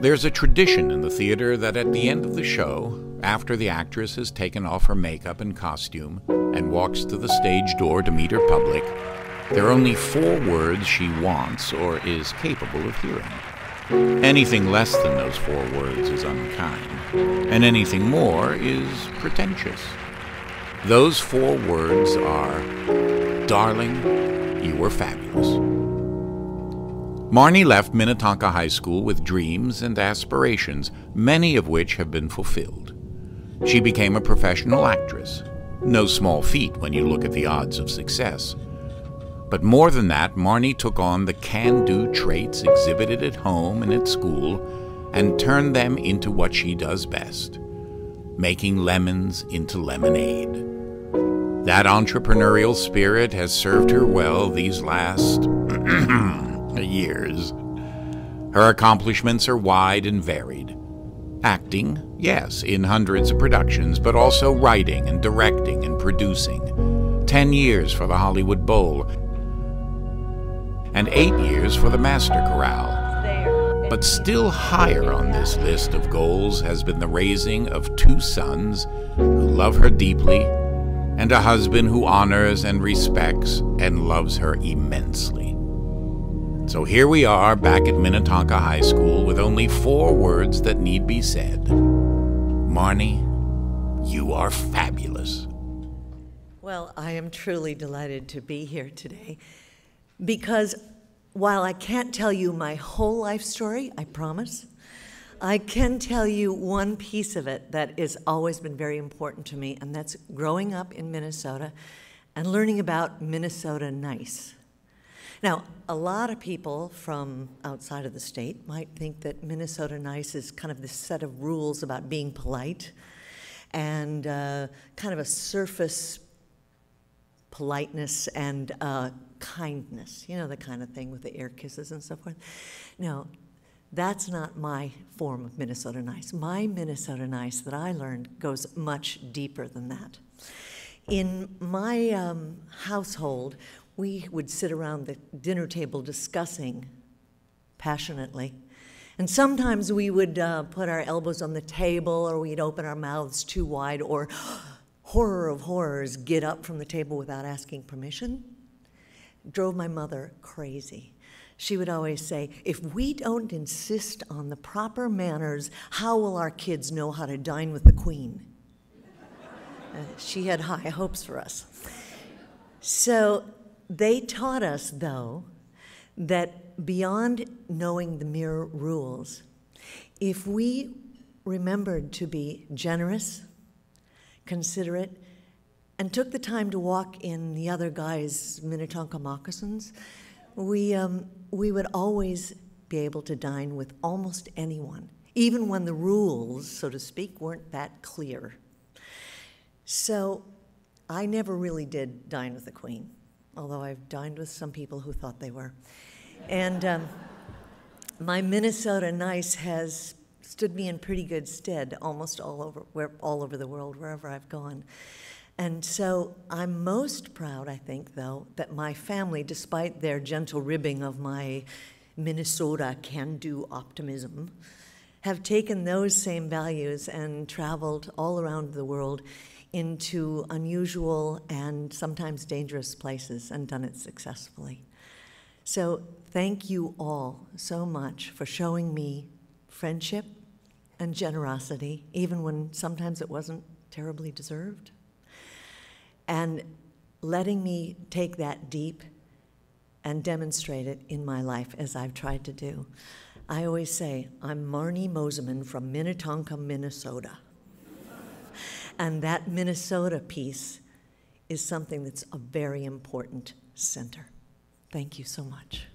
There's a tradition in the theater that at the end of the show, after the actress has taken off her makeup and costume and walks to the stage door to meet her public, there are only four words she wants or is capable of hearing. Anything less than those four words is unkind, and anything more is pretentious. Those four words are Darling, you were fabulous. Marnie left Minnetonka High School with dreams and aspirations, many of which have been fulfilled. She became a professional actress. No small feat when you look at the odds of success. But more than that, Marnie took on the can do traits exhibited at home and at school and turned them into what she does best making lemons into lemonade. That entrepreneurial spirit has served her well these last years. Her accomplishments are wide and varied. Acting, yes, in hundreds of productions, but also writing and directing and producing. Ten years for the Hollywood Bowl, and eight years for the Master Chorale. But still higher on this list of goals has been the raising of two sons who love her deeply, and a husband who honors and respects and loves her immensely. So here we are back at Minnetonka High School with only four words that need be said Marnie, you are fabulous. Well, I am truly delighted to be here today because while I can't tell you my whole life story, I promise, I can tell you one piece of it that has always been very important to me, and that's growing up in Minnesota and learning about Minnesota nice. Now, a lot of people from outside of the state might think that Minnesota Nice is kind of this set of rules about being polite and uh, kind of a surface politeness and uh, kindness, you know, the kind of thing with the air kisses and so forth. No, that's not my form of Minnesota Nice. My Minnesota Nice that I learned goes much deeper than that. In my um, household, we would sit around the dinner table discussing passionately. And sometimes we would uh, put our elbows on the table or we'd open our mouths too wide or, horror of horrors, get up from the table without asking permission. Drove my mother crazy. She would always say, if we don't insist on the proper manners, how will our kids know how to dine with the queen? Uh, she had high hopes for us. So they taught us, though, that beyond knowing the mere rules, if we remembered to be generous, considerate, and took the time to walk in the other guy's Minnetonka moccasins, we, um, we would always be able to dine with almost anyone, even when the rules, so to speak, weren't that clear. So I never really did dine with the Queen although I've dined with some people who thought they were. And um, my Minnesota nice has stood me in pretty good stead almost all over, where, all over the world, wherever I've gone. And so I'm most proud, I think, though, that my family, despite their gentle ribbing of my Minnesota can do optimism, have taken those same values and traveled all around the world into unusual and sometimes dangerous places and done it successfully. So, thank you all so much for showing me friendship and generosity, even when sometimes it wasn't terribly deserved, and letting me take that deep and demonstrate it in my life as I've tried to do. I always say, I'm Marnie Mosiman from Minnetonka, Minnesota. And that Minnesota piece is something that's a very important center. Thank you so much.